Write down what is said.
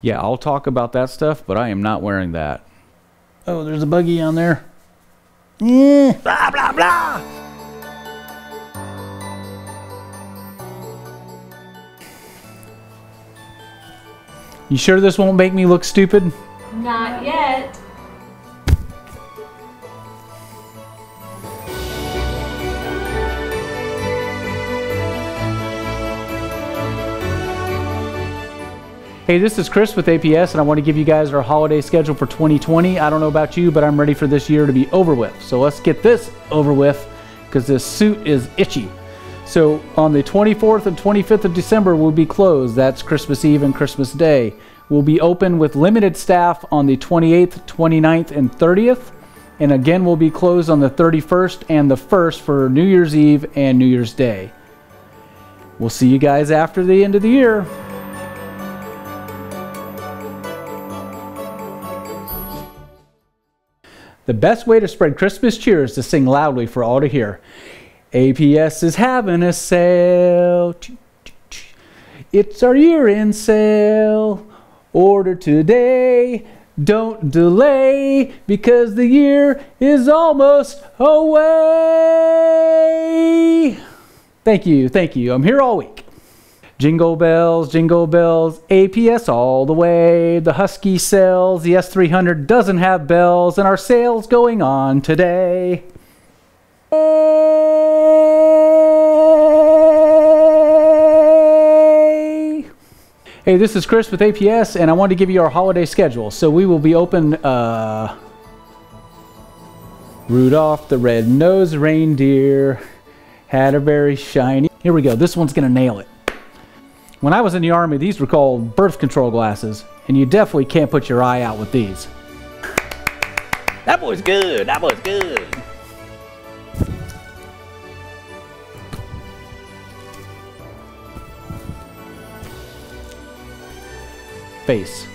Yeah, I'll talk about that stuff, but I am not wearing that. Oh, there's a buggy on there. Yeah. Blah, blah, blah. You sure this won't make me look stupid? Not yet. Hey, this is Chris with APS, and I want to give you guys our holiday schedule for 2020. I don't know about you, but I'm ready for this year to be over with. So let's get this over with because this suit is itchy. So on the 24th and 25th of December, we'll be closed. That's Christmas Eve and Christmas Day. We'll be open with limited staff on the 28th, 29th, and 30th. And again, we'll be closed on the 31st and the 1st for New Year's Eve and New Year's Day. We'll see you guys after the end of the year. The best way to spread Christmas cheer is to sing loudly for all to hear. APS is having a sale. It's our year end sale. Order today. Don't delay because the year is almost away. Thank you. Thank you. I'm here all week. Jingle bells, jingle bells, APS all the way. The Husky sells, the S300 doesn't have bells, and our sale's going on today. Hey, this is Chris with APS, and I want to give you our holiday schedule. So we will be open. Uh, Rudolph the red-nosed reindeer had a very shiny. Here we go. This one's gonna nail it. When I was in the army, these were called birth control glasses, and you definitely can't put your eye out with these. That boy's good. That boy's good. Face.